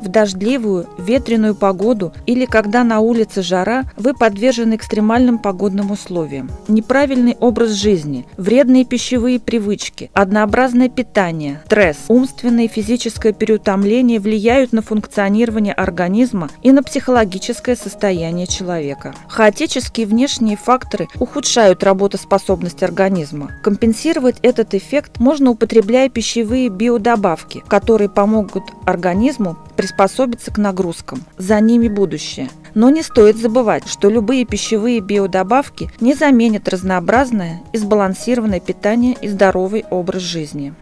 В дождливую, ветреную погоду или когда на улице жара, вы подвержены экстремальным погодным условиям. Неправильный образ жизни, вредные пищевые привычки, однообразное питание, стресс, умственное и физическое переутомление влияют на функционирование организма и на психологическое состояние человека. Хаотические внешние факторы ухудшают работоспособность организма. Компенсировать этот эффект можно употребляя пищевые биодобавки, которые помогут организму приспособиться к нагрузкам. За ними будущее. Но не стоит забывать, что любые пищевые биодобавки не заменят разнообразное и сбалансированное питание и здоровый образ жизни.